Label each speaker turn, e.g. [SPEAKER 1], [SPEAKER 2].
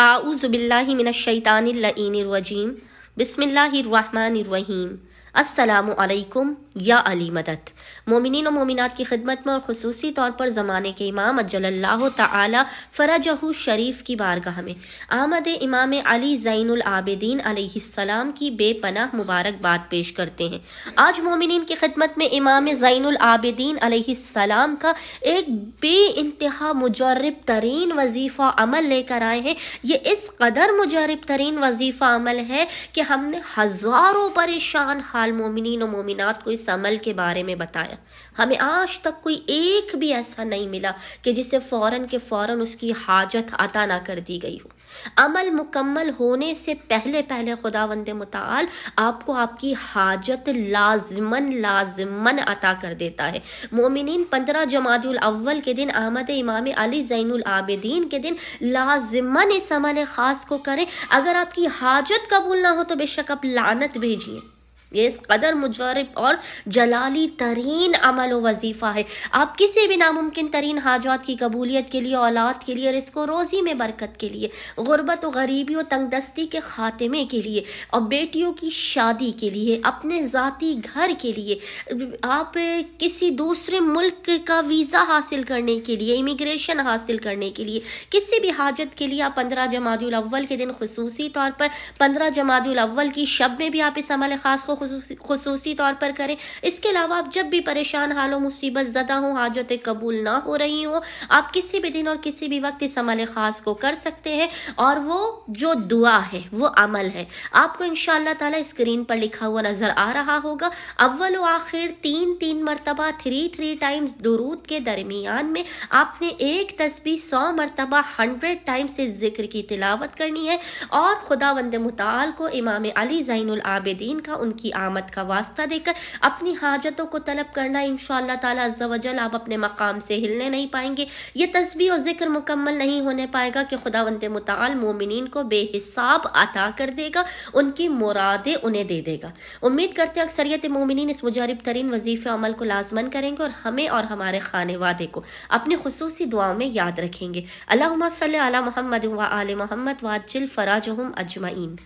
[SPEAKER 1] आऊज़बिल्लिमिनशैतानिल्लईनिर्रजीम बिस्मिल्लाहिर्रहमानिर्रहीम अस्सलामुअलैकुम या अली मदद। मोमिन और मोमिनत की खिदमत में और खसूसी तौर पर ज़माने के इमाम अजल्ला ताली फ़रजहू शरीफ की बारगाह में। आमद इमाम अली ज़ैनआबिदीन अलैहिस्सलाम की बेपनाह मुबारकबाद पेश करते हैं। आज मोमिन की खिदमत में इमाम ज़ैनआबिदीन अलैहिस्सलाम का एक बे इंतहा मुजरब तरीन वजीफ़ा अमल लेकर आए हैं। ये इस कदर मुजरब तरीन वजीफ़ा अमल है कि हमने हज़ारों परेशान हाल मोमिन और मोमिनत को इस अमल के बारे में बताया। हमें आज तक कोई एक भी ऐसा नहीं मिला कि जिसे फ़ौरन के फ़ौरन उसकी हाजत अता ना कर दी गई हो। अमल मुकम्मल होने से पहले पहले खुदा वंद मताल आपको आपकी हाजत लाजमन लाजमन अता कर देता है। मोमिन पंद्रह जमातुल अव्वल के दिन अहमद इमाम अली जैनुल आबिदीन के दिन लाजमन इस अमल ख़ास को करें। अगर आपकी हाजत कबूल ना हो तो बेशक आप लानत भेजिए। ये इस कदर मुजरब और जलाली तरीन अमल वजीफ़ा है। आप किसी भी नामुमकिन तरीन हाजात की कबूलियत के लिए, औलाद के लिए, रिस्क रोज़ी में बरकत के लिए, गुरबत और गरीबी और तंगदस्ती के ख़ात्मे के लिए और बेटियों की शादी के लिए, अपने ज़ाती घर के लिए, आप किसी दूसरे मुल्क का वीज़ा हासिल करने के लिए, इमिग्रेशन हासिल करने के लिए, किसी भी हाजत के लिए आप पंद्रह जमातुल अव्वल के दिन खसूसी तौर पर, पंद्रह जमातुल अव्वल की शब में भी आप इस अमल ख़ास को खसूसी तौर पर करें। इसके अलावा आप जब भी परेशान, हाल, मुसीबत, ज़दा हो, हाजतें कबूल ना हो रही हो, आप किसी भी दिन और किसी भी वक्त इस अमल ख़ास को कर सकते हैं और वो जो दुआ है, वो अमल है। आपको इन ताला स्क्रीन पर लिखा हुआ नज़र आ रहा होगा, अव्वल आखिर तीन तीन मरतबा, थ्री थ्री टाइम्स दुरूद के दरमियान में आपने एक तस्वीर सौ मरतबा, हंड्रेड टाइम्स से ज़िक्र की तिलावत करनी है और खुदा वंद मुताल को इमाम अली जैनुल आबिदीन का उनकी आमद का वास्ता देकर अपनी हाजतों को तलब करना इन ताला आप अपने मकाम से हिलने नहीं पाएँगे। ये तस्वीर और ज़िक्र मुकम्मल नहीं होने पाएगा कि खुदा वंत मताल मोमिन को बेहिसाब अता कर देगा, उनकी मुरादें उन्हें दे देगा। उम्मीद करते हैं अक्सरियत मोमिन इस मुजारब तरीन वजीफ़े अमल को लाजमन करेंगे और हमें और हमारे खाने वादे को अपनी खसूसी दुआओं में याद रखेंगे। अल्लाह सल मोहम्मद व आल मोहम्मद वाजिल फ़राज अजमाइन।